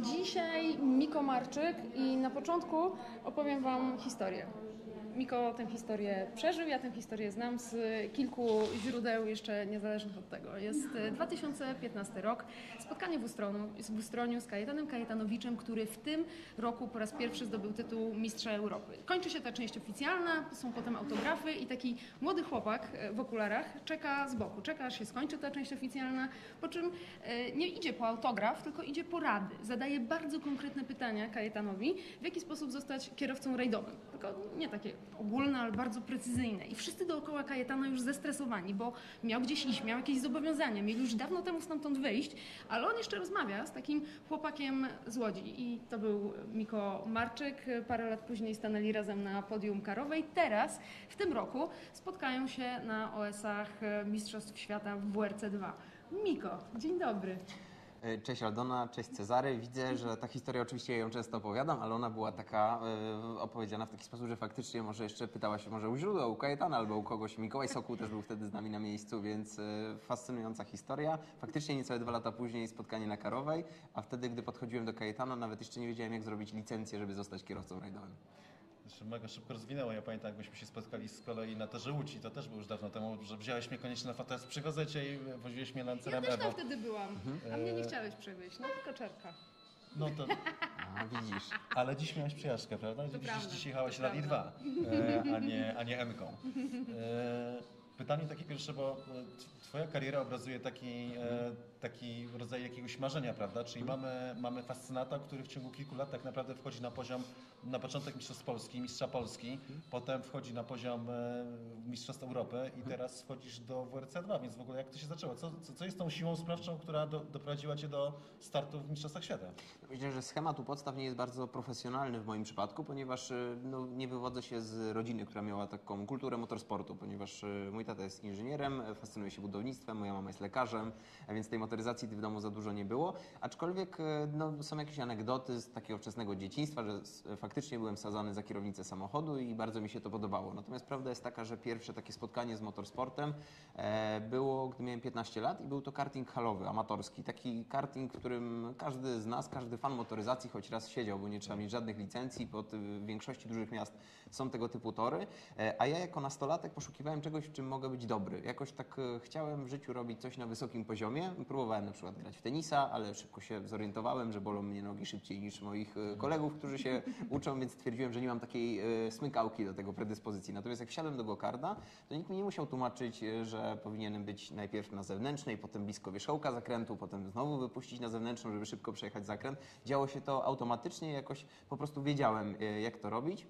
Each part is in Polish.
Dzisiaj Miko Marczyk i na początku opowiem Wam historię. Miko tę historię przeżył, ja tę historię znam z kilku źródeł jeszcze niezależnych od tego. Jest 2015 rok, spotkanie w Ustroniu, w Ustroniu z Kajetanem Kajetanowiczem, który w tym roku po raz pierwszy zdobył tytuł Mistrza Europy. Kończy się ta część oficjalna, są potem autografy i taki młody chłopak w okularach czeka z boku, czeka aż się skończy ta część oficjalna, po czym e, nie idzie po autograf, tylko idzie po rady. Zadaje bardzo konkretne pytania Kajetanowi, w jaki sposób zostać kierowcą rajdowym. Tylko nie takie ogólne, ale bardzo precyzyjne. I wszyscy dookoła Kajetana już zestresowani, bo miał gdzieś iść, miał jakieś zobowiązania, mieli już dawno temu stamtąd wyjść, ale on jeszcze rozmawia z takim chłopakiem z Łodzi. I to był Miko Marczyk. Parę lat później stanęli razem na podium karowej. Teraz, w tym roku, spotkają się na OS-ach Mistrzostw Świata w WRC 2. Miko, dzień dobry. E, cześć Aldona, cześć Cezary. Widzę, że ta historia, oczywiście ją często opowiadam, ale ona była taka e, opowiedziana w taki sposób, że faktycznie może jeszcze pytała się może u źródła, u Kajetana albo u kogoś. Mikołaj Sokół też był wtedy z nami na miejscu, więc e, fascynująca historia. Faktycznie niecałe dwa lata później spotkanie na Karowej, a wtedy, gdy podchodziłem do Kajetana, nawet jeszcze nie wiedziałem, jak zrobić licencję, żeby zostać kierowcą rajdowym się mega szybko rozwinęło. Ja pamiętam, jakbyśmy się spotkali z kolei na Torze Łódź to też było już dawno temu, że wziąłeś mnie koniecznie na fotel, przywiozę cię i woziłeś mnie Lancerem Ja też tam Evo. wtedy byłam, a mnie nie chciałeś przewieźć, no tylko czerka. No to, A, widzisz. ale dziś miałeś przyjażdżkę, prawda? Dziś, prawda, dziś jechałaś to Rally prawda. 2, e, a nie, a nie M-ką. E, pytanie takie pierwsze, bo e, twoja kariera obrazuje taki, e, taki rodzaj jakiegoś marzenia, prawda? Czyli mamy, mamy fascynata, który w ciągu kilku lat tak naprawdę wchodzi na poziom, na początek Mistrzostw Polski, Mistrza Polski, potem wchodzi na poziom e, Mistrzostw Europy i teraz wchodzisz do WRC 2, więc w ogóle jak to się zaczęło? Co, co, co jest tą siłą sprawczą, która do, doprowadziła Cię do startu w Mistrzostwach Świata? Myślę, że schemat u podstaw nie jest bardzo profesjonalny w moim przypadku, ponieważ y, no, nie wywodzę się z rodziny, która miała taką kulturę motorsportu, ponieważ y, mój tata jest inżynierem, y, fascynuje się budownictwem, moja mama jest lekarzem, a więc tej motoryzacji w domu za dużo nie było. Aczkolwiek y, no, są jakieś anegdoty z takiego wczesnego dzieciństwa, że faktycznie byłem sadzany za kierownicę samochodu i bardzo mi się to podobało. Natomiast prawda jest taka, że pierwsze takie spotkanie z motorsportem e, było, gdy miałem 15 lat i był to karting halowy, amatorski. Taki karting, w którym każdy z nas, każdy fan motoryzacji choć raz siedział, bo nie trzeba mieć żadnych licencji. Pod w większości dużych miast są tego typu tory. E, a ja jako nastolatek poszukiwałem czegoś, w czym mogę być dobry. Jakoś tak e, chciałem w życiu robić coś na wysokim poziomie. Próbowałem na przykład grać w tenisa, ale szybko się zorientowałem, że bolą mnie nogi szybciej niż moich e, kolegów, którzy się uczą, więc stwierdziłem, że nie mam takiej e, smykałki do tego predyspozycji. Natomiast jak wsiadłem do gokarda, to nikt mi nie musiał tłumaczyć, e, że powinienem być najpierw na zewnętrznej, potem blisko wierzchołka zakrętu, potem znowu wypuścić na zewnętrzną, żeby szybko przejechać zakręt. Działo się to automatycznie, jakoś po prostu wiedziałem, jak to robić.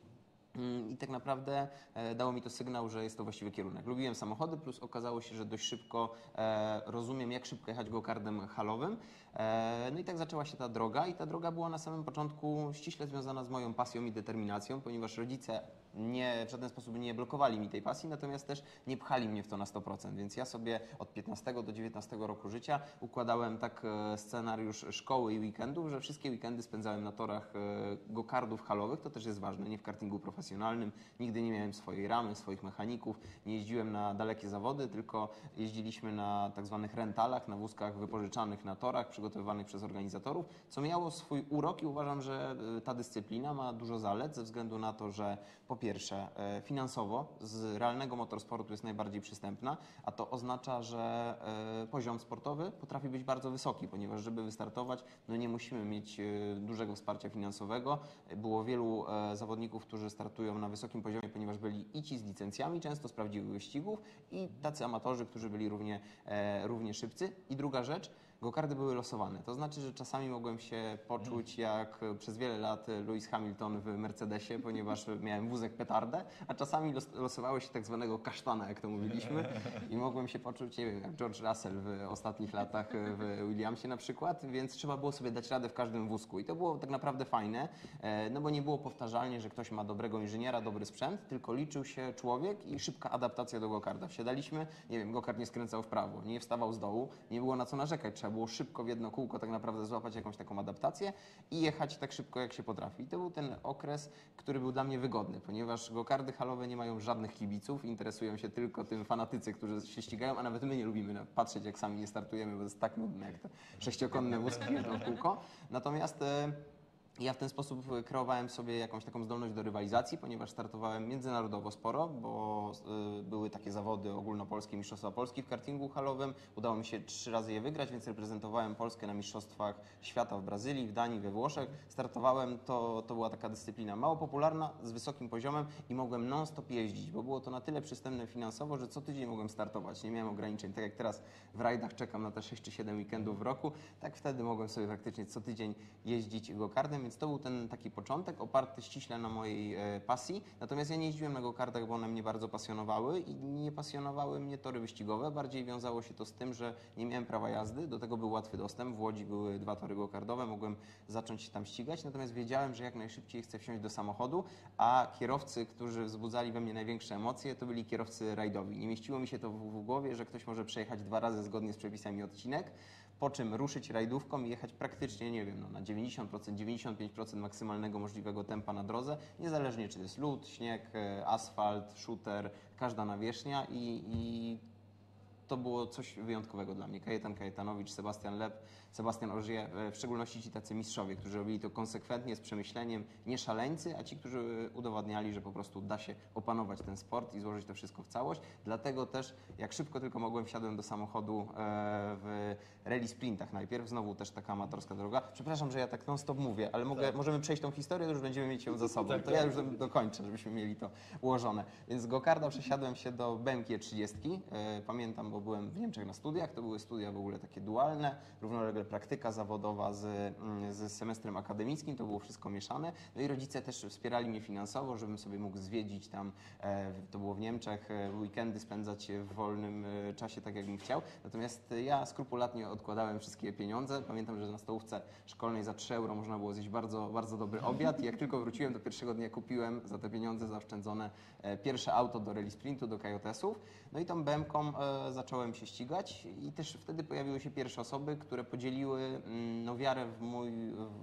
Mm, I tak naprawdę e, dało mi to sygnał, że jest to właściwy kierunek. Lubiłem samochody, plus okazało się, że dość szybko e, rozumiem, jak szybko jechać go-kardem halowym. E, no i tak zaczęła się ta droga i ta droga była na samym początku ściśle związana z moją pasją i determinacją, ponieważ rodzice nie, w żaden sposób nie blokowali mi tej pasji, natomiast też nie pchali mnie w to na 100%, więc ja sobie od 15 do 19 roku życia układałem tak e, scenariusz szkoły i weekendów, że wszystkie weekendy spędzałem na torach e, go-kardów halowych, to też jest ważne, nie w kartingu profesjonalnym, nigdy nie miałem swojej ramy, swoich mechaników, nie jeździłem na dalekie zawody, tylko jeździliśmy na tak zwanych rentalach, na wózkach wypożyczanych na torach, przygotowywanych przez organizatorów, co miało swój urok i uważam, że e, ta dyscyplina ma dużo zalet ze względu na to, że po pierwsze e, finansowo z realnego motorsportu jest najbardziej przystępna, a to oznacza, że e, poziom sportowy potrafi być bardzo wysoki, ponieważ żeby wystartować, no nie musimy mieć e, dużego wsparcia finansowego. Było wielu zawodników, którzy startują na wysokim poziomie, ponieważ byli i ci z licencjami, często z prawdziwych wyścigów i tacy amatorzy, którzy byli równie, równie szybcy. I druga rzecz, Gokardy były losowane. To znaczy, że czasami mogłem się poczuć jak przez wiele lat Lewis Hamilton w Mercedesie, ponieważ miałem wózek petardę, a czasami los losowało się tak zwanego kasztana, jak to mówiliśmy. I mogłem się poczuć, nie wiem, jak George Russell w ostatnich latach w Williamsie na przykład, więc trzeba było sobie dać radę w każdym wózku. I to było tak naprawdę fajne, e, no bo nie było powtarzalnie, że ktoś ma dobrego inżyniera, dobry sprzęt, tylko liczył się człowiek i szybka adaptacja do gokarda. Wsiadaliśmy, nie wiem, gokard nie skręcał w prawo, nie wstawał z dołu, nie było na co narzekać, trzeba trzeba było szybko w jedno kółko tak naprawdę złapać jakąś taką adaptację i jechać tak szybko, jak się potrafi. I to był ten okres, który był dla mnie wygodny, ponieważ gokardy halowe nie mają żadnych kibiców, interesują się tylko tym fanatycy, którzy się ścigają, a nawet my nie lubimy na- patrzeć, jak sami nie startujemy, bo to jest tak nudne, jak to sześciokonne wózki w kółko. Natomiast e, ja w ten sposób kreowałem sobie jakąś taką zdolność do rywalizacji, ponieważ startowałem międzynarodowo sporo, bo y, były takie zawody ogólnopolskie, Mistrzostwa Polski w kartingu halowym. Udało mi się trzy razy je wygrać, więc reprezentowałem Polskę na Mistrzostwach Świata w Brazylii, w Danii, we Włoszech. Startowałem, to, to była taka dyscyplina mało popularna, z wysokim poziomem i mogłem non-stop jeździć, bo było to na tyle przystępne finansowo, że co tydzień mogłem startować. Nie miałem ograniczeń. Tak jak teraz w rajdach czekam na te 6 czy 7 weekendów w roku, tak wtedy mogłem sobie praktycznie co tydzień jeździć go-kardem, więc to był ten taki początek oparty ściśle na mojej e, pasji. Natomiast ja nie jeździłem na go-kardach, bo one mnie bardzo pasjonowały i nie pasjonowały mnie tory wyścigowe. Bardziej wiązało się to z tym, że nie miałem prawa jazdy, do tego był łatwy dostęp. W Łodzi były dwa tory go-kardowe, mogłem zacząć się tam ścigać, natomiast wiedziałem, że jak najszybciej chcę wsiąść do samochodu, a kierowcy, którzy wzbudzali we mnie największe emocje, to byli kierowcy rajdowi. Nie mieściło mi się to w, w głowie, że ktoś może przejechać dwa razy zgodnie z przepisami odcinek, po czym ruszyć rajdówką i jechać praktycznie, nie wiem, no, na 90%, 95% maksymalnego możliwego tempa na drodze, niezależnie czy to jest lód, śnieg, e, asfalt, shooter, każda nawierzchnia i, i to było coś wyjątkowego dla mnie. Kajetan Kajetanowicz, Sebastian Lep, Sebastian Ożyje, w szczególności ci tacy mistrzowie, którzy robili to konsekwentnie, z przemyśleniem, nie szaleńcy, a ci, którzy udowadniali, że po prostu da się opanować ten sport i złożyć to wszystko w całość. Dlatego też, jak szybko tylko mogłem, wsiadłem do samochodu e, w rally sprintach najpierw, znowu też taka amatorska droga. Przepraszam, że ja tak non-stop mówię, ale mogę, możemy przejść tą historię, to już będziemy mieć ją za sobą. Tak, To ja tak. już dokończę, żebyśmy mieli to ułożone. Więc z Gokarda przesiadłem się do BMG 30. E, Pamiętam, bo byłem w Niemczech na studiach. To były studia w ogóle takie dualne, równolegle praktyka zawodowa z, mm, z semestrem akademickim. To było wszystko mieszane. No i rodzice też wspierali mnie finansowo, żebym sobie mógł zwiedzić tam, e, to było w Niemczech, e, weekendy spędzać w wolnym e, czasie tak, jakbym chciał. Natomiast ja skrupulatnie odkładałem wszystkie pieniądze. Pamiętam, że na stołówce szkolnej za 3 euro można było zjeść bardzo, bardzo dobry obiad. I jak tylko wróciłem do pierwszego dnia, kupiłem za te pieniądze zaoszczędzone pierwsze auto do rally sprintu, do Kajotesów. No i tą BM-ką zacząłem się ścigać i też wtedy pojawiły się pierwsze osoby, które podzieliły mm, no, wiarę w, mój,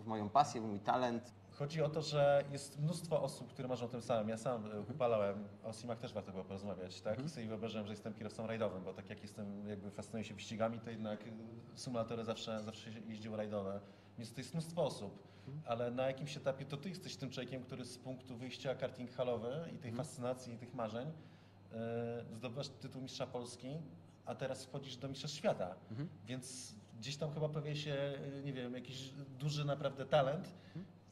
w moją pasję, w mój talent. Chodzi o to, że jest mnóstwo osób, które marzą o tym samym. Ja sam upalałem, o Simach też warto było porozmawiać, tak? I sobie wyobrażałem, że jestem kierowcą rajdowym, bo tak jak jestem, jakby fascynuję się wyścigami, to jednak e, symulatory zawsze, zawsze jeździły rajdowe. Więc to jest mnóstwo osób, ale na jakimś etapie to ty jesteś tym człowiekiem, który z punktu wyjścia karting halowy i tej fascynacji i tych marzeń e, zdobywasz tytuł mistrza Polski, a teraz wchodzisz do mistrza świata. Więc gdzieś tam chyba pojawia się, e, nie wiem, jakiś duży naprawdę talent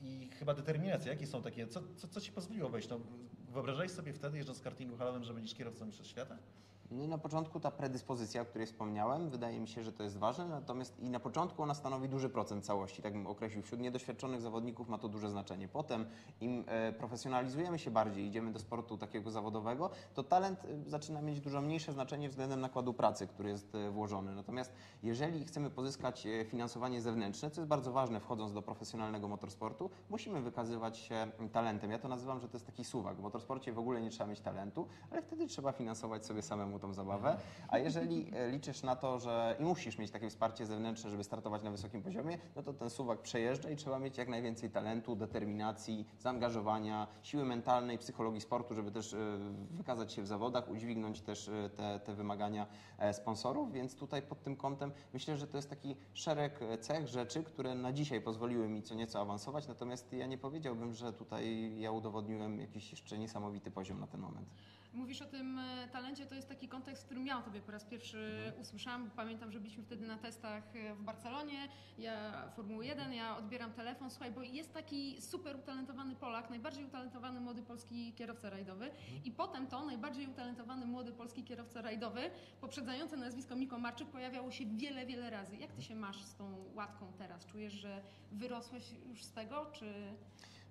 i chyba determinacja. Jakie są takie, co, co, co ci pozwoliło wejść? No, sobie wtedy, jeżdżąc kartingu halowym, że będziesz kierowcą mistrza świata? No na początku ta predyspozycja, o której wspomniałem, wydaje mi się, że to jest ważne, natomiast i na początku ona stanowi duży procent całości, tak bym określił. Wśród niedoświadczonych zawodników ma to duże znaczenie. Potem im e, profesjonalizujemy się bardziej, idziemy do sportu takiego zawodowego, to talent e, zaczyna mieć dużo mniejsze znaczenie względem nakładu pracy, który jest e, włożony. Natomiast jeżeli chcemy pozyskać finansowanie zewnętrzne, co jest bardzo ważne wchodząc do profesjonalnego motorsportu, musimy wykazywać się talentem. Ja to nazywam, że to jest taki suwak. W motorsporcie w ogóle nie trzeba mieć talentu, ale wtedy trzeba finansować sobie samemu tą zabawę. A jeżeli e, liczysz na to, że i musisz mieć takie wsparcie zewnętrzne, żeby startować na wysokim poziomie, no to ten suwak przejeżdża i trzeba mieć jak najwięcej talentu, determinacji, zaangażowania, siły mentalnej, psychologii sportu, żeby też e, wykazać się w zawodach, udźwignąć też e, te, te wymagania sponsorów, więc tutaj pod tym kątem myślę, że to jest taki szereg cech, rzeczy, które na dzisiaj pozwoliły mi co nieco awansować, natomiast ja nie powiedziałbym, że tutaj ja udowodniłem jakiś jeszcze niesamowity poziom na ten moment. Mówisz o tym e, talencie, to jest taki kontekst, w którym ja o Tobie po raz pierwszy usłyszałam. Pamiętam, że byliśmy wtedy na testach e, w Barcelonie, ja Formuły 1, ja odbieram telefon, słuchaj, bo jest taki super utalentowany Polak, najbardziej utalentowany młody polski kierowca rajdowy i potem to najbardziej utalentowany młody polski kierowca rajdowy, poprzedzające nazwisko Miko Marczyk pojawiało się wiele, wiele razy. Jak Ty się masz z tą łatką teraz? Czujesz, że wyrosłeś już z tego, czy...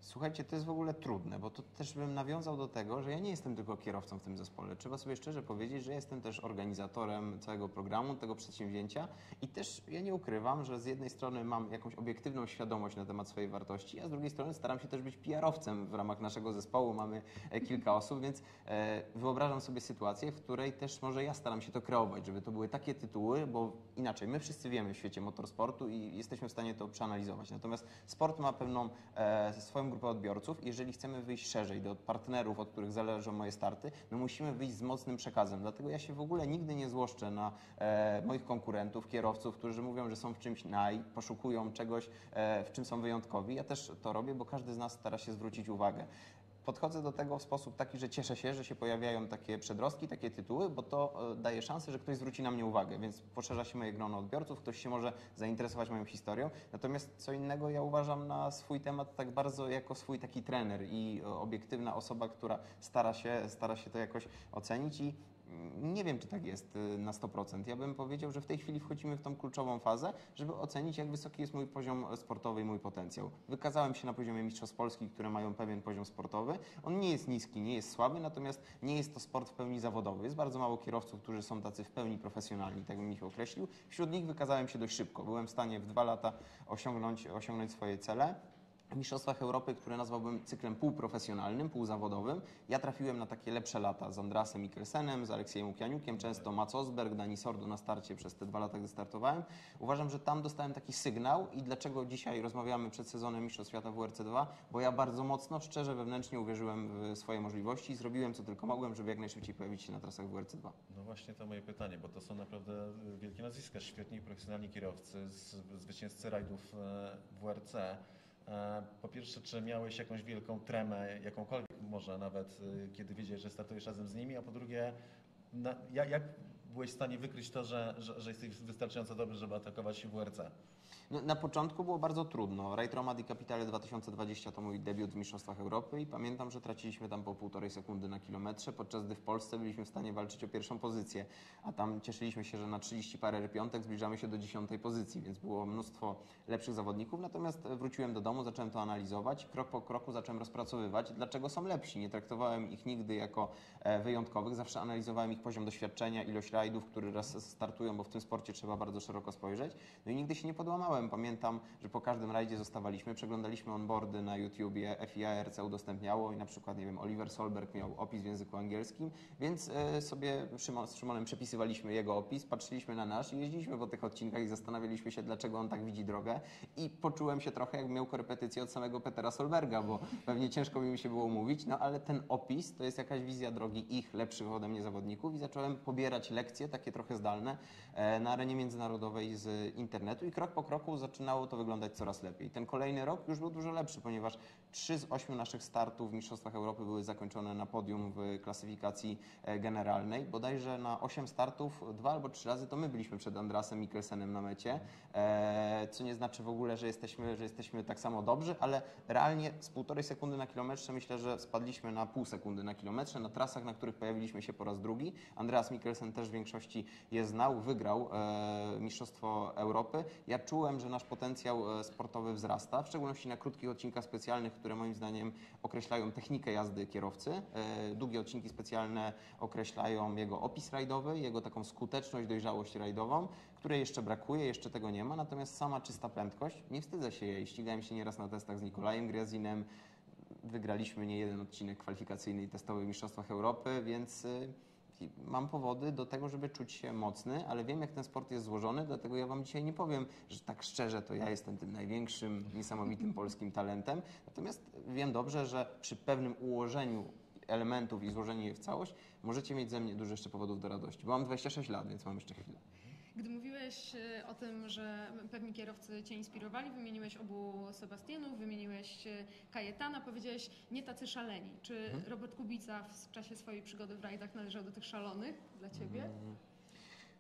Słuchajcie, to jest w ogóle trudne, bo to też bym nawiązał do tego, że ja nie jestem tylko kierowcą w tym zespole. Trzeba sobie szczerze powiedzieć, że jestem też organizatorem całego programu, tego przedsięwzięcia i też ja nie ukrywam, że z jednej strony mam jakąś obiektywną świadomość na temat swojej wartości, a z drugiej strony staram się też być PR-owcem w ramach naszego zespołu. Mamy e, kilka osób, więc e, wyobrażam sobie sytuację, w której też może ja staram się to kreować, żeby to były takie tytuły, bo inaczej, my wszyscy wiemy w świecie motorsportu i jesteśmy w stanie to przeanalizować. Natomiast sport ma pewną e, swoją grupę odbiorców jeżeli chcemy wyjść szerzej do partnerów, od których zależą moje starty, no musimy wyjść z mocnym przekazem. Dlatego ja się w ogóle nigdy nie złoszczę na e, moich konkurentów, kierowców, którzy mówią, że są w czymś naj, poszukują czegoś, e, w czym są wyjątkowi. Ja też to robię, bo każdy z nas stara się zwrócić uwagę. Podchodzę do tego w sposób taki, że cieszę się, że się pojawiają takie przedrostki, takie tytuły, bo to e, daje szansę, że ktoś zwróci na mnie uwagę, więc poszerza się moje grono odbiorców, ktoś się może zainteresować moją historią. Natomiast co innego ja uważam na swój temat tak bardzo jako swój taki trener i e, obiektywna osoba, która stara się, stara się to jakoś ocenić i nie wiem, czy tak jest y, na 100%. Ja bym powiedział, że w tej chwili wchodzimy w tą kluczową fazę, żeby ocenić, jak wysoki jest mój poziom sportowy i mój potencjał. Wykazałem się na poziomie Mistrzostw Polski, które mają pewien poziom sportowy. On nie jest niski, nie jest słaby, natomiast nie jest to sport w pełni zawodowy. Jest bardzo mało kierowców, którzy są tacy w pełni profesjonalni, tak bym ich określił. Wśród nich wykazałem się dość szybko. Byłem w stanie w dwa lata osiągnąć, osiągnąć swoje cele. Mistrzostwach Europy, które nazwałbym cyklem półprofesjonalnym, półzawodowym. Ja trafiłem na takie lepsze lata z Andrasem Mikkelsenem, z Aleksiejem Łukianiukiem, często Mats Osberg, Dani Sordo na starcie przez te dwa lata, gdy startowałem. Uważam, że tam dostałem taki sygnał i dlaczego dzisiaj rozmawiamy przed sezonem Mistrzostw Świata WRC2, bo ja bardzo mocno, szczerze, wewnętrznie uwierzyłem w swoje możliwości i zrobiłem co tylko mogłem, żeby jak najszybciej pojawić się na trasach WRC2. No właśnie to moje pytanie, bo to są naprawdę wielkie nazwiska, świetni profesjonalni kierowcy, zwycięzcy rajdów e, WRC. E, po pierwsze, czy miałeś jakąś wielką tremę, jakąkolwiek może nawet, e, kiedy wiedziałeś, że startujesz razem z nimi, a po drugie, na, jak, jak byłeś w stanie wykryć to, że, że, że jesteś wystarczająco dobry, żeby atakować WRC? No, na początku było bardzo trudno. Raid Roma di Capitale 2020 to mój debiut w Mistrzostwach Europy i pamiętam, że traciliśmy tam po półtorej sekundy na kilometrze, podczas gdy w Polsce byliśmy w stanie walczyć o pierwszą pozycję, a tam cieszyliśmy się, że na 30 parę piątek zbliżamy się do dziesiątej pozycji, więc było mnóstwo lepszych zawodników. Natomiast wróciłem do domu, zacząłem to analizować, krok po kroku zacząłem rozpracowywać, dlaczego są lepsi. Nie traktowałem ich nigdy jako e, wyjątkowych, zawsze analizowałem ich poziom doświadczenia, ilość rajdów, które startują, bo w tym sporcie trzeba bardzo szeroko spojrzeć. No i nigdy się nie podłamałem. Pamiętam, że po każdym rajdzie zostawaliśmy, przeglądaliśmy onboardy na YouTubie, FIARC udostępniało i na przykład, nie wiem, Oliver Solberg miał opis w języku angielskim, więc e, sobie z Szymonem przepisywaliśmy jego opis, patrzyliśmy na nasz i jeździliśmy po tych odcinkach i zastanawialiśmy się, dlaczego on tak widzi drogę. I poczułem się trochę, jakbym miał korepetycję od samego Petera Solberga, bo pewnie ciężko mi się było mówić, no ale ten opis to jest jakaś wizja drogi ich lepszych ode mnie zawodników i zacząłem pobierać lekcje, takie trochę zdalne, e, na arenie międzynarodowej z internetu i krok po kroku roku zaczynało to wyglądać coraz lepiej. Ten kolejny rok już był dużo lepszy, ponieważ trzy z ośmiu naszych startów w Mistrzostwach Europy były zakończone na podium w klasyfikacji e, generalnej. Bodajże na osiem startów dwa albo trzy razy to my byliśmy przed Andrasem Mikkelsenem na mecie, e, co nie znaczy w ogóle, że jesteśmy, że jesteśmy tak samo dobrzy, ale realnie z półtorej sekundy na kilometrze myślę, że spadliśmy na pół sekundy na kilometrze na trasach, na których pojawiliśmy się po raz drugi. Andreas Mikkelsen też w większości je znał, wygrał e, Mistrzostwo Europy. Ja czułem, że nasz potencjał e, sportowy wzrasta, w szczególności na krótkich odcinkach specjalnych, które moim zdaniem określają technikę jazdy kierowcy. E, długie odcinki specjalne określają jego opis rajdowy, jego taką skuteczność, dojrzałość rajdową, której jeszcze brakuje, jeszcze tego nie ma, natomiast sama czysta prędkość, nie wstydzę się jej. Ścigałem się nieraz na testach z Nikolajem Griazinem, wygraliśmy nie jeden odcinek kwalifikacyjny i testowy w Mistrzostwach Europy, więc e, mam powody do tego, żeby czuć się mocny, ale wiem, jak ten sport jest złożony, dlatego ja Wam dzisiaj nie powiem, że tak szczerze to ja jestem tym największym, niesamowitym polskim talentem. Natomiast wiem dobrze, że przy pewnym ułożeniu elementów i złożeniu je w całość, możecie mieć ze mnie dużo jeszcze powodów do radości. Bo mam 26 lat, więc mam jeszcze chwilę. Gdy mówiłeś e, o tym, że pewni kierowcy Cię inspirowali, wymieniłeś obu Sebastianów, wymieniłeś e, Kajetana, powiedziałeś nie tacy szaleni. Czy mhm. Robert Kubica w czasie swojej przygody w rajdach należał do tych szalonych dla Ciebie? Mhm.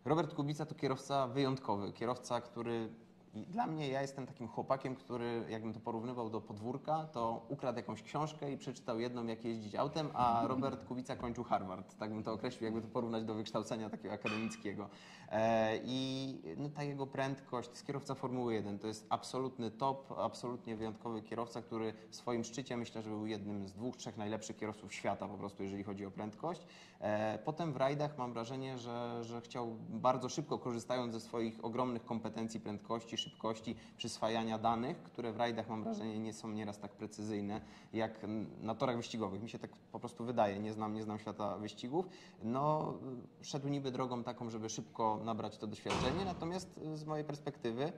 Robert Kubica to kierowca wyjątkowy, kierowca, który I dla mnie ja jestem takim chłopakiem, który jakbym to porównywał do podwórka, to ukradł jakąś książkę i przeczytał jedną, jak jeździć autem, a Robert Kubica kończył Harvard. Tak bym to określił, jakby to porównać do wykształcenia takiego akademickiego. E, I no, ta jego prędkość, to jest kierowca Formuły 1, to jest absolutny top, absolutnie wyjątkowy kierowca, który w swoim szczycie myślę, że był jednym z dwóch, trzech najlepszych kierowców świata po prostu, jeżeli chodzi o prędkość. E, Potem w rajdach mam wrażenie, że, że chciał bardzo szybko, korzystając ze swoich ogromnych kompetencji prędkości, szybkości, przyswajania danych, które w rajdach mam wrażenie nie są nieraz tak precyzyjne jak na torach wyścigowych. Mi się tak po prostu wydaje, nie znam, nie znam świata wyścigów. No, szedł niby drogą taką, żeby szybko nabrać to doświadczenie, natomiast z mojej perspektywy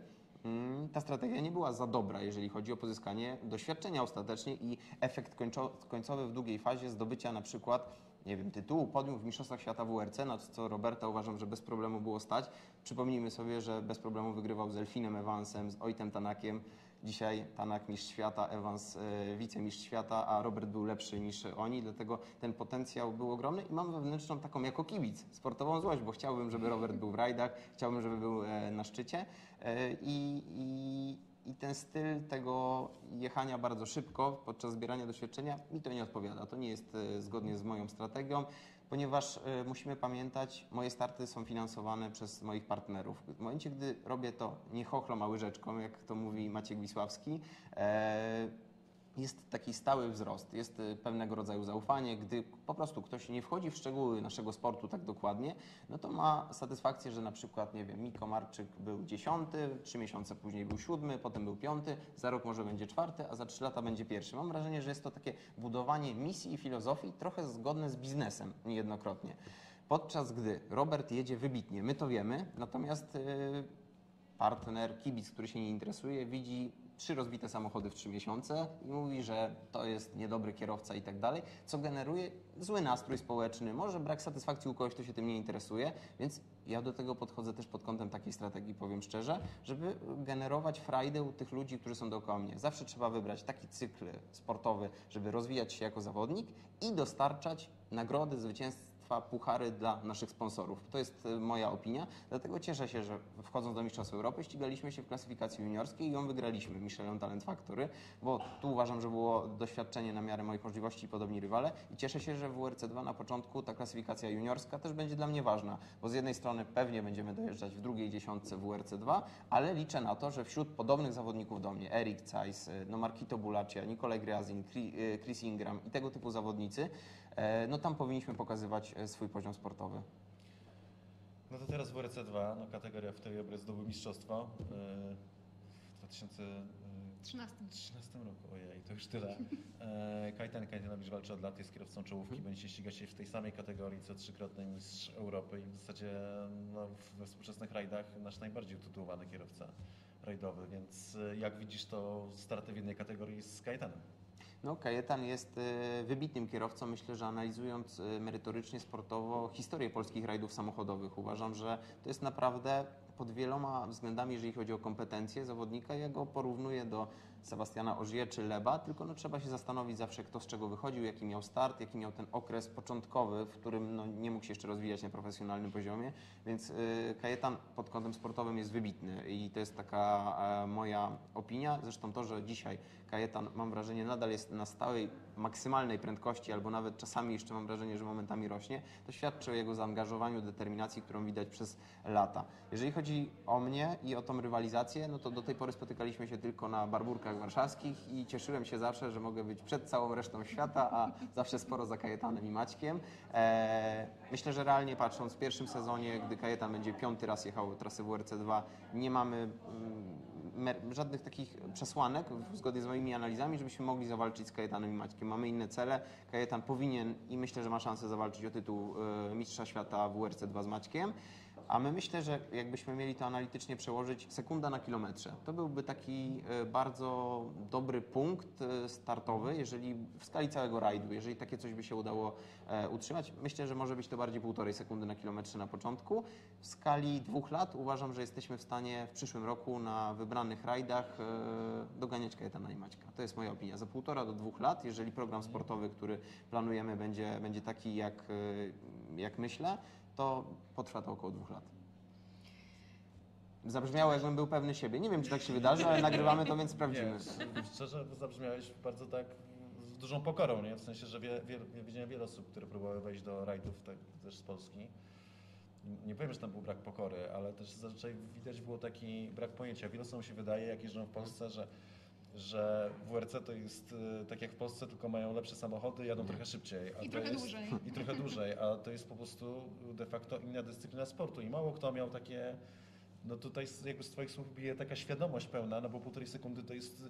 mm, ta strategia nie była za dobra, jeżeli chodzi o pozyskanie doświadczenia ostatecznie i efekt końcowy w długiej fazie zdobycia na przykład nie wiem, tytułu podium w Mistrzostwach Świata WRC, na co Roberta uważam, że bez problemu było stać. Przypomnijmy sobie, że bez problemu wygrywał z Elfinem Evansem, z Ojtem Tanakiem. Dzisiaj Tanak mistrz świata, Evans e, wicemistrz świata, a Robert był lepszy niż oni, dlatego ten potencjał był ogromny i mam wewnętrzną taką jako kibic sportową złość, bo chciałbym, żeby Robert był w rajdach, chciałbym, żeby był e, na szczycie e, i, i, i ten styl tego jechania bardzo szybko podczas zbierania doświadczenia mi to nie odpowiada. To nie jest e, zgodnie z moją strategią, ponieważ e, musimy pamiętać, moje starty są finansowane przez moich partnerów. W momencie, gdy robię to nie chochlą, a łyżeczką, jak to mówi Maciek Wisławski, e, jest taki stały wzrost, jest y, pewnego rodzaju zaufanie. Gdy po prostu ktoś nie wchodzi w szczegóły naszego sportu tak dokładnie, no to ma satysfakcję, że na przykład, nie wiem, Miko Marczyk był dziesiąty, trzy miesiące później był siódmy, potem był piąty, za rok może będzie czwarty, a za trzy lata będzie pierwszy. Mam wrażenie, że jest to takie budowanie misji i filozofii trochę zgodne z biznesem niejednokrotnie. Podczas gdy Robert jedzie wybitnie, my to wiemy, natomiast yy, partner, kibic, który się nie interesuje, widzi trzy rozbite samochody w trzy miesiące i mówi, że to jest niedobry kierowca i tak dalej, co generuje zły nastrój społeczny, może brak satysfakcji u kogoś, kto się tym nie interesuje, więc ja do tego podchodzę też pod kątem takiej strategii, powiem szczerze, żeby generować frajdę u tych ludzi, którzy są dookoła mnie. Zawsze trzeba wybrać taki cykl sportowy, żeby rozwijać się jako zawodnik i dostarczać nagrody, zwycięstwa, puchary dla naszych sponsorów. To jest e, moja opinia, dlatego cieszę się, że wchodząc do Mistrzostw Europy ścigaliśmy się w klasyfikacji juniorskiej i ją wygraliśmy, Michelin Talent Factory, bo tu uważam, że było doświadczenie na miarę moich możliwości i podobni rywale i cieszę się, że w WRC2 na początku ta klasyfikacja juniorska też będzie dla mnie ważna, bo z jednej strony pewnie będziemy dojeżdżać w drugiej dziesiątce w WRC2, ale liczę na to, że wśród podobnych zawodników do mnie, Erik Zeiss, no Markito Bulacia, Nikolaj Grazin, Chri- Chris Ingram i tego typu zawodnicy, e, no tam powinniśmy pokazywać e, swój poziom sportowy. No to teraz w WRC2, no kategoria, w której obraz zdobył mistrzostwo yy, w 2013 13. roku, ojej, to już tyle. E, Kajten Kajtenowicz walczy od lat, jest kierowcą czołówki, będzie ścigać się w tej samej kategorii co trzykrotny mistrz Europy i w zasadzie no, we współczesnych rajdach nasz najbardziej utytułowany kierowca rajdowy, więc e, jak widzisz to starty w jednej kategorii z Kajtenem? No, Kajetan jest e, wybitnym kierowcą. Myślę, że analizując e, merytorycznie, sportowo historię polskich rajdów samochodowych, uważam, że to jest naprawdę pod wieloma względami, jeżeli chodzi o kompetencje zawodnika. Ja go porównuję do Sebastiana Ogier czy Leba, tylko no, trzeba się zastanowić zawsze, kto z czego wychodził, jaki miał start, jaki miał ten okres początkowy, w którym no, nie mógł się jeszcze rozwijać na profesjonalnym poziomie, więc y, Kajetan pod kątem sportowym jest wybitny i to jest taka e, moja opinia. Zresztą to, że dzisiaj Kajetan, mam wrażenie, nadal jest na stałej, maksymalnej prędkości, albo nawet czasami jeszcze mam wrażenie, że momentami rośnie, to świadczy o jego zaangażowaniu, determinacji, którą widać przez lata. Jeżeli chodzi o mnie i o tą rywalizację, no to do tej pory spotykaliśmy się tylko na barburkach warszawskich i cieszyłem się zawsze, że mogę być przed całą resztą świata, a zawsze sporo za Kajetanem i Maćkiem. Eee, myślę, że realnie patrząc w pierwszym sezonie, gdy Kajetan będzie piąty raz jechał trasę WRC2, nie mamy mm, żadnych takich przesłanek, zgodnie z moimi analizami, żebyśmy mogli zawalczyć z Kajetanem i Maćkiem. Mamy inne cele. Kajetan powinien i myślę, że ma szansę zawalczyć o tytuł e, Mistrza Świata w WRC2 z Maćkiem. A my myślę, że jakbyśmy mieli to analitycznie przełożyć, sekunda na kilometrze. To byłby taki e, bardzo dobry punkt e, startowy, jeżeli w skali całego rajdu, jeżeli takie coś by się udało e, utrzymać. Myślę, że może być to bardziej półtorej sekundy na kilometrze na początku. W skali dwóch lat uważam, że jesteśmy w stanie w przyszłym roku na wybranych rajdach doganiać Kajetana i Maćka. To jest moja opinia. Za półtora do dwóch lat, jeżeli program sportowy, który planujemy, będzie, będzie taki, jak, jak myślę, to potrwa to około dwóch lat. Zabrzmiało, jakbym był pewny siebie. Nie wiem, czy tak się wydarzy, ale nagrywamy to, więc sprawdzimy. Nie, szczerze zabrzmiałeś bardzo tak z dużą pokorą, nie? W sensie, że wie, wie, widziałem wiele osób, które próbowały wejść do rajdów tak, też z Polski. Nie powiem, że tam był brak pokory, ale też zazwyczaj widać było taki brak pojęcia. Wielu osobom się wydaje, jak jeżdżą w Polsce, że, że WRC to jest e, tak jak w Polsce, tylko mają lepsze samochody, jadą trochę szybciej. A I trochę jest, dłużej. I trochę dłużej, a to jest po prostu de facto inna dyscyplina sportu i mało kto miał takie no tutaj jakby z Twoich słów bije taka świadomość pełna, no bo półtorej sekundy to jest,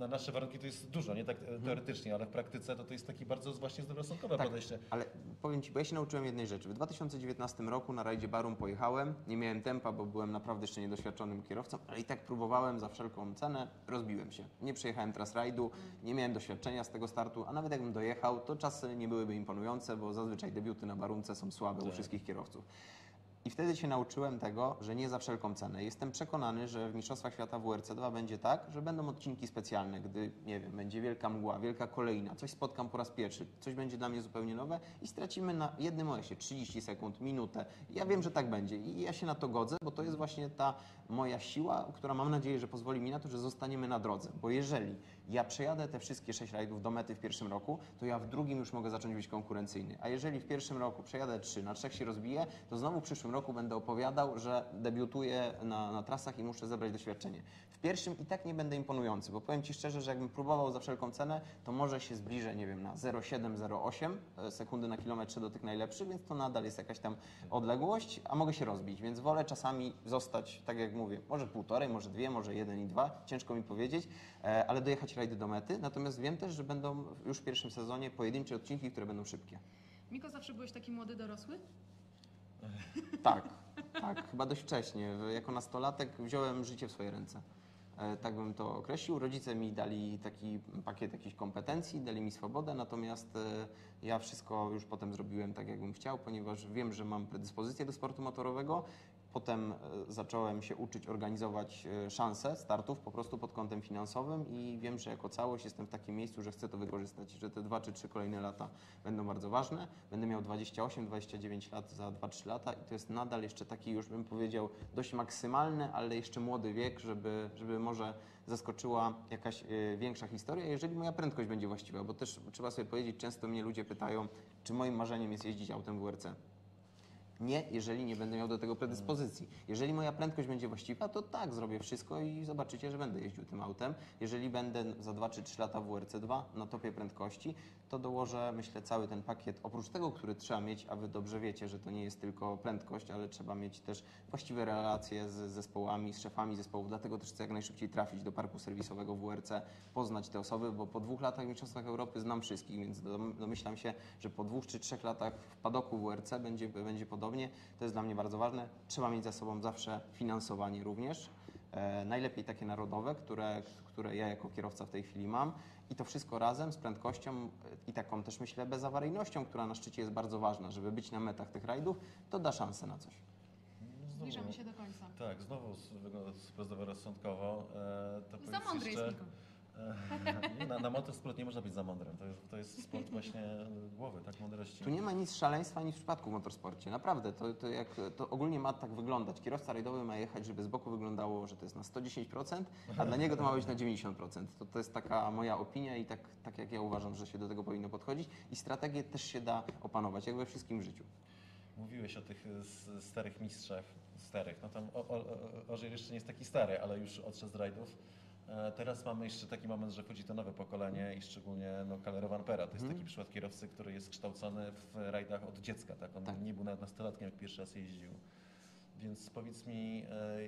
na nasze warunki to jest dużo, nie tak e, teoretycznie, ale w praktyce to to jest takie bardzo właśnie zdroworozsądkowe Tak, podejście. ale powiem Ci, bo ja się nauczyłem jednej rzeczy. W 2019 roku na rajdzie Barum pojechałem, nie miałem tempa, bo byłem naprawdę jeszcze niedoświadczonym kierowcą, ale i tak próbowałem za wszelką cenę, rozbiłem się. Nie przejechałem tras rajdu, nie miałem doświadczenia z tego startu, a nawet jakbym dojechał, to czasy nie byłyby imponujące, bo zazwyczaj debiuty na Barumce są słabe u Tak. wszystkich kierowców. I wtedy się nauczyłem tego, że nie za wszelką cenę. Jestem przekonany, że w Mistrzostwach Świata WRC2 będzie tak, że będą odcinki specjalne, gdy, nie wiem, będzie wielka mgła, wielka kolejna, coś spotkam po raz pierwszy, coś będzie dla mnie zupełnie nowe i stracimy na jednym OS-ie 30 sekund, minutę. Ja wiem, że tak będzie i ja się na to godzę, bo to jest właśnie ta moja siła, która mam nadzieję, że pozwoli mi na to, że zostaniemy na drodze. Bo jeżeli ja przejadę te wszystkie 6 rajdów do mety w pierwszym roku, to ja w drugim już mogę zacząć być konkurencyjny. A jeżeli w pierwszym roku przejadę 3, na trzech się rozbiję, to znowu w przyszłym roku będę opowiadał, że debiutuję na, na trasach i muszę zebrać doświadczenie. W pierwszym i tak nie będę imponujący, bo powiem Ci szczerze, że jakbym próbował za wszelką cenę, to może się zbliżę, nie wiem, na 0,7-0,8 e, sekundy na kilometrze do tych najlepszych, więc to nadal jest jakaś tam odległość, a mogę się rozbić, więc wolę czasami zostać, tak jak mówię, może półtorej, może dwie, może jeden i dwa, ciężko mi powiedzieć, e, ale dojechać rajdy do mety, natomiast wiem też, że będą już w pierwszym sezonie pojedyncze odcinki, które będą szybkie. Miko, zawsze byłeś taki młody dorosły? Tak, tak, chyba dość wcześnie. Jako nastolatek wziąłem życie w swoje ręce. E, Tak bym to określił. Rodzice mi dali taki pakiet jakichś kompetencji, dali mi swobodę, natomiast e, ja wszystko już potem zrobiłem tak, jakbym chciał, ponieważ wiem, że mam predyspozycję do sportu motorowego. Potem e, zacząłem się uczyć organizować e, szanse startów po prostu pod kątem finansowym i wiem, że jako całość jestem w takim miejscu, że chcę to wykorzystać, że te dwa czy trzy kolejne lata będą bardzo ważne. Będę miał 28-29 lat za 2-3 lata i to jest nadal jeszcze taki już bym powiedział dość maksymalny, ale jeszcze młody wiek, żeby, żeby może zaskoczyła jakaś y, większa historia, jeżeli moja prędkość będzie właściwa, bo też trzeba sobie powiedzieć, często mnie ludzie pytają, czy moim marzeniem jest jeździć autem WRC. Nie, jeżeli nie będę miał do tego predyspozycji. Jeżeli moja prędkość będzie właściwa, to tak, zrobię wszystko i zobaczycie, że będę jeździł tym autem. Jeżeli będę za 2 czy 3 lata w WRC2 na topie prędkości, to dołożę, myślę, cały ten pakiet, oprócz tego, który trzeba mieć, a Wy dobrze wiecie, że to nie jest tylko prędkość, ale trzeba mieć też właściwe relacje z zespołami, z szefami zespołów, dlatego też chcę jak najszybciej trafić do parku serwisowego WRC, poznać te osoby, bo po dwóch latach w Mistrzostwach Europy znam wszystkich, więc dom- domyślam się, że po dwóch czy trzech latach w padoku WRC będzie, będzie podobnie. To jest dla mnie bardzo ważne. Trzeba mieć za sobą zawsze finansowanie również. E, najlepiej takie narodowe, które, które ja jako kierowca w tej chwili mam. I to wszystko razem z prędkością e, i taką też myślę bezawaryjnością, która na szczycie jest bardzo ważna, żeby być na metach tych rajdów, to da szansę na coś. No, Zbliżamy się do końca. Tak, znowu wygląda to super zdroworozsądkowo. E, to Za mądry jest jeszcze-. E, nie, na, na motosport nie można być za mądrym. To jest, to jest sport właśnie głowy, tak, mądrości. Tu nie ma nic szaleństwa ani w przypadku w motorsporcie. Naprawdę, to, to, jak, to ogólnie ma tak wyglądać. Kierowca rajdowy ma jechać, żeby z boku wyglądało, że to jest na 110%, a dla niego to ma być na 90%. To, to jest taka moja opinia i tak, tak jak ja uważam, że się do tego powinno podchodzić. I strategię też się da opanować, jak we wszystkim w życiu. Mówiłeś o tych e, starych mistrzach, starych, no tam Ożej jeszcze nie jest taki stary, ale już odszedł z rajdów. E, Teraz mamy jeszcze taki moment, że wchodzi to nowe pokolenie i szczególnie no, Kalle Rovanpera. To jest Mhm. taki przykład kierowcy, który jest kształcony w rajdach od dziecka. Tak? On Tak. nie był nawet nastolatkiem, jak pierwszy raz jeździł. Więc powiedz mi, e,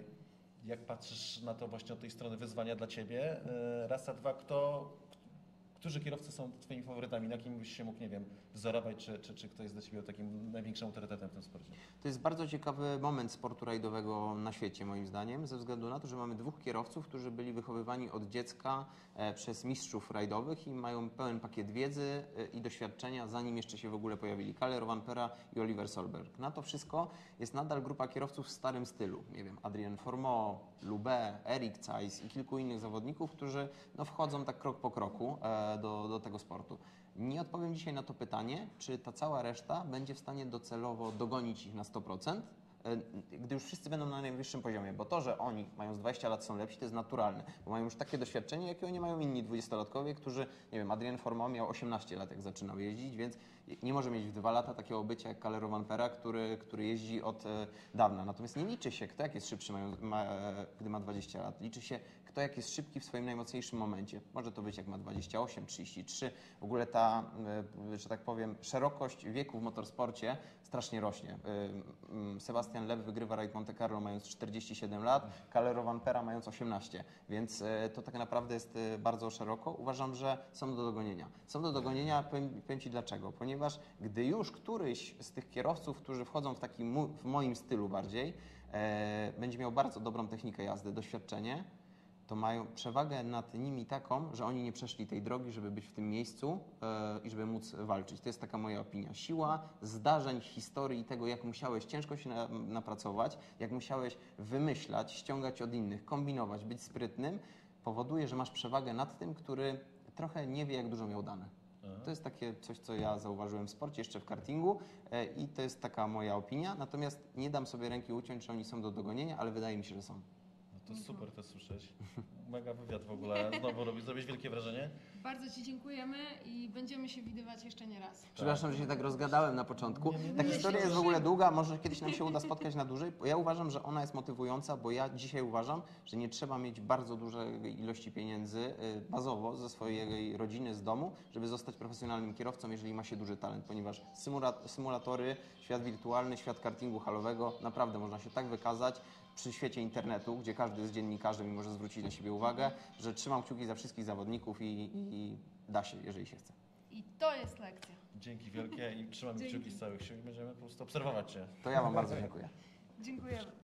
jak patrzysz na to właśnie od tej strony wyzwania dla Ciebie? E, Raz, a dwa, kto, którzy kierowcy są Twoimi faworytami? Na kim byś się mógł, nie wiem, wzorować, czy, czy, czy kto jest dla Ciebie takim największym autorytetem w tym sporcie? To jest bardzo ciekawy moment sportu rajdowego na świecie, moim zdaniem, ze względu na to, że mamy dwóch kierowców, którzy byli wychowywani od dziecka e, przez mistrzów rajdowych i mają pełen pakiet wiedzy e, i doświadczenia, zanim jeszcze się w ogóle pojawili. Kalle Rovanpera i Oliver Solberg. Na to wszystko jest nadal grupa kierowców w starym stylu. Nie wiem, Adrien Formeau, Lubé, Eric Zeiss i kilku innych zawodników, którzy no, wchodzą tak krok po kroku e, do, do tego sportu. Nie odpowiem dzisiaj na to pytanie, czy ta cała reszta będzie w stanie docelowo dogonić ich na 100%, e, gdy już wszyscy będą na najwyższym poziomie, bo to, że oni mają z 20 lat są lepsi, to jest naturalne, bo mają już takie doświadczenie, jakiego nie mają inni 20-latkowie, którzy, nie wiem, Adrian Forma miał 18 lat, jak zaczynał jeździć, więc nie może mieć w dwa lata takiego bycia jak Calero Vanpera, który, który jeździ od e, dawna. Natomiast nie liczy się, kto jak jest szybszy, mają, ma, e, gdy ma 20 lat. Liczy się, kto jak jest szybki w swoim najmocniejszym momencie. Może to być jak ma 28, 33. W ogóle ta, e, że tak powiem, szerokość wieku w motorsporcie strasznie rośnie. E, Sebastian Loeb wygrywa Raid Monte Carlo mając 47 lat, Calero Vanpera mając 18, więc e, to tak naprawdę jest bardzo szeroko. Uważam, że są do dogonienia. Są do dogonienia, powiem, powiem Ci dlaczego. Ponieważ gdy już któryś z tych kierowców, którzy wchodzą w taki w moim stylu bardziej, będzie miał bardzo dobrą technikę jazdy, doświadczenie, to mają przewagę nad nimi taką, że oni nie przeszli tej drogi, żeby być w tym miejscu e, i żeby móc walczyć. To jest taka moja opinia. Siła zdarzeń, historii i tego, jak musiałeś ciężko się na, napracować, jak musiałeś wymyślać, ściągać od innych, kombinować, być sprytnym, powoduje, że masz przewagę nad tym, który trochę nie wie, jak dużo miał dane. To jest takie coś, co ja zauważyłem w sporcie, jeszcze w kartingu e, i to jest taka moja opinia. Natomiast nie dam sobie ręki uciąć, że oni są do dogonienia, ale wydaje mi się, że są. To super to słyszeć. Mega wywiad w ogóle. Znowu robi, zrobić wielkie wrażenie. Bardzo Ci dziękujemy i będziemy się widywać jeszcze nie raz. Przepraszam, że się tak rozgadałem na początku. Nie, nie, nie, Ta nie, historia jest w ogóle długa, może kiedyś nam się uda spotkać na dłużej. Ja uważam, że ona jest motywująca, bo ja dzisiaj uważam, że nie trzeba mieć bardzo dużej ilości pieniędzy y, bazowo ze swojej rodziny, z domu, żeby zostać profesjonalnym kierowcą, jeżeli ma się duży talent, ponieważ symula- symulatory, świat wirtualny, świat kartingu halowego, naprawdę można się tak wykazać przy świecie internetu, gdzie każdy jest dziennikarzem i może zwrócić na siebie uwagę, że trzymam kciuki za wszystkich zawodników i, i da się, jeżeli się chce. I to jest lekcja. Dzięki wielkie i trzymamy Dzięki. kciuki z całych sił i będziemy po prostu obserwować Cię. To ja Wam bardzo dziękuję. Dziękujemy.